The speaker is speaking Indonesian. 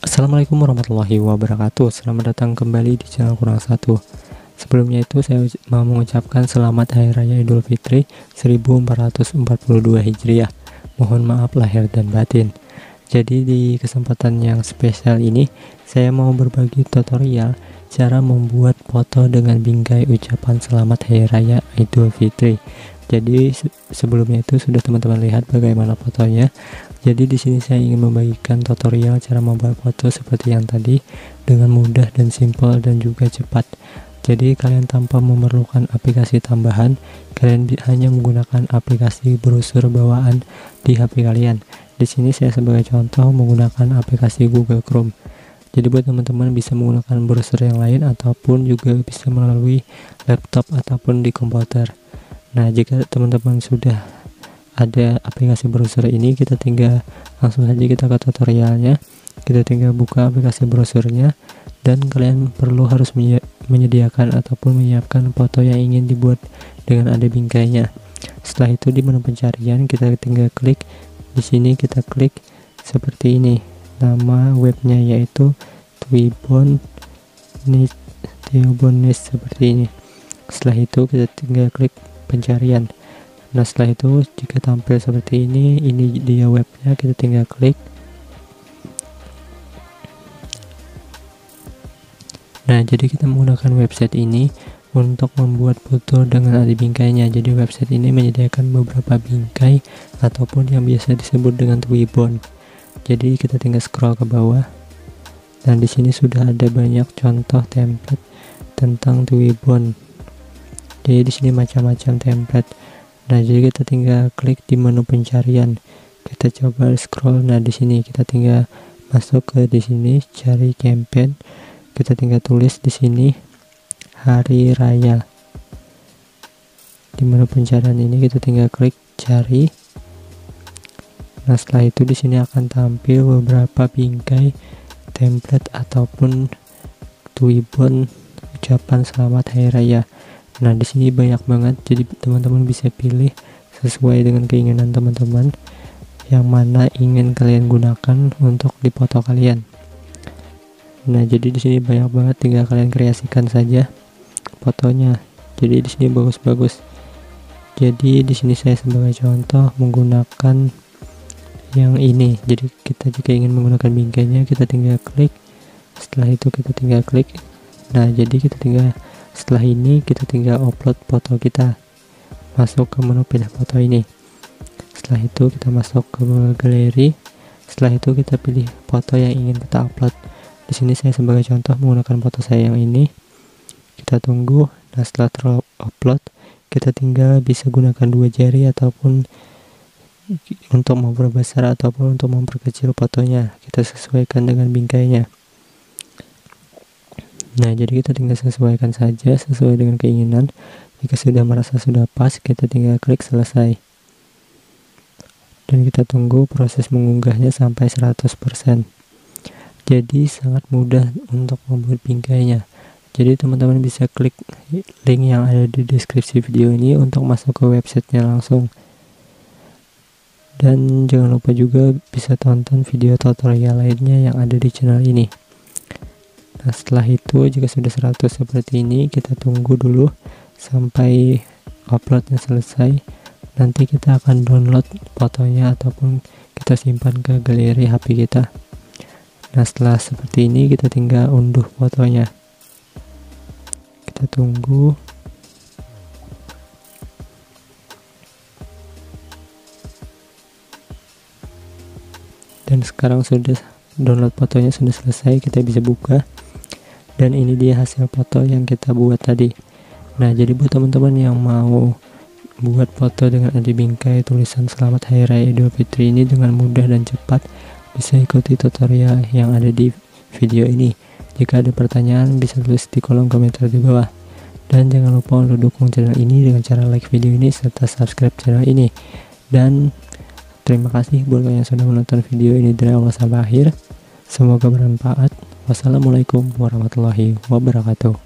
Assalamualaikum warahmatullahi wabarakatuh. Selamat datang kembali di channel Kurang Satu. Sebelumnya itu saya mau mengucapkan selamat Hari Raya Idul Fitri 1442 Hijriah. Mohon maaf lahir dan batin Jadi di kesempatan yang spesial ini Saya mau berbagi tutorial Cara membuat foto dengan bingkai ucapan selamat Hari Raya Idul Fitri jadi sebelumnya itu sudah teman-teman lihat bagaimana fotonya jadi di sini saya ingin membagikan tutorial cara membuat foto seperti yang tadi dengan mudah dan simpel dan juga cepat. Jadi kalian tanpa memerlukan aplikasi tambahan, kalian hanya menggunakan aplikasi browser bawaan di HP kalian. Di sini saya sebagai contoh menggunakan aplikasi Google Chrome. Jadi buat teman-teman bisa menggunakan browser yang lain ataupun juga bisa melalui laptop ataupun di komputer. Nah, jika teman-teman sudah ada aplikasi browser ini kita tinggal langsung saja kita ke tutorialnya kita tinggal buka aplikasi browsernya dan kalian perlu harus menyediakan ataupun menyiapkan foto yang ingin dibuat dengan ada bingkainya setelah itu di menu pencarian kita tinggal klik di sini kita klik seperti ini. Nama webnya yaitu Twibon Teobonis seperti ini. Setelah itu kita tinggal klik pencarian. Nah setelah itu jika tampil seperti ini ini dia webnya kita tinggal klik. Nah jadi kita menggunakan website ini untuk membuat foto dengan ada bingkainya jadi website ini menyediakan beberapa bingkai ataupun yang biasa disebut dengan Twibon jadi kita tinggal scroll ke bawah dan di sini sudah ada banyak contoh template tentang Twibon jadi di sini macam-macam template Nah, jadi kita tinggal klik di menu pencarian. Kita coba scroll. Nah, di sini kita tinggal masuk ke di sini cari campaign. Kita tinggal tulis di sini hari raya. Di menu pencarian ini kita tinggal klik cari. Nah, setelah itu di sini akan tampil beberapa bingkai template ataupun tuibon ucapan selamat hari raya. Nah, di sini banyak banget, jadi teman-teman bisa pilih sesuai dengan keinginan teman-teman yang mana ingin kalian gunakan untuk dipoto kalian. Nah, jadi di sini banyak banget, tinggal kalian kreasikan saja fotonya. Jadi di sini bagus-bagus. Jadi di sini saya sebagai contoh menggunakan yang ini. Jadi kita jika ingin menggunakan bingkainya, kita tinggal klik. Setelah itu kita tinggal klik. Nah, jadi kita tinggal setelah ini kita tinggal upload foto kita masuk ke menu pilih foto ini setelah itu kita masuk ke galeri setelah itu kita pilih foto yang ingin kita upload di sini saya sebagai contoh menggunakan foto saya yang ini kita tunggu nah setelah terupload kita tinggal bisa gunakan dua jari ataupun untuk memperbesar ataupun untuk memperkecil fotonya kita sesuaikan dengan bingkainya Nah, jadi kita tinggal sesuaikan saja sesuai dengan keinginan. Jika sudah merasa sudah pas, kita tinggal klik selesai. Dan kita tunggu proses mengunggahnya sampai 100%. Jadi sangat mudah untuk membuat bingkainya. Jadi teman-teman bisa klik link yang ada di deskripsi video ini untuk masuk ke websitenya langsung. Dan jangan lupa juga bisa tonton video tutorial lainnya yang ada di channel ini. Nah setelah itu jika sudah 100 seperti ini kita tunggu dulu sampai uploadnya selesai nanti kita akan download fotonya ataupun kita simpan ke galeri HP kita nah setelah seperti ini kita tinggal unduh fotonya kita tunggu. Dan sekarang sudah download fotonya sudah selesai kita bisa buka. Dan ini dia hasil foto yang kita buat tadi. Nah jadi buat teman-teman yang mau buat foto dengan ada bingkai tulisan selamat hari raya idul fitri ini dengan mudah dan cepat bisa ikuti tutorial yang ada di video ini jika ada pertanyaan bisa tulis di kolom komentar di bawah. Dan jangan lupa untuk dukung channel ini dengan cara like video ini serta subscribe channel ini. Dan terima kasih buat kalian yang sudah menonton video ini dari awal sampai akhir. Semoga bermanfaat. Wassalamualaikum warahmatullahi wabarakatuh.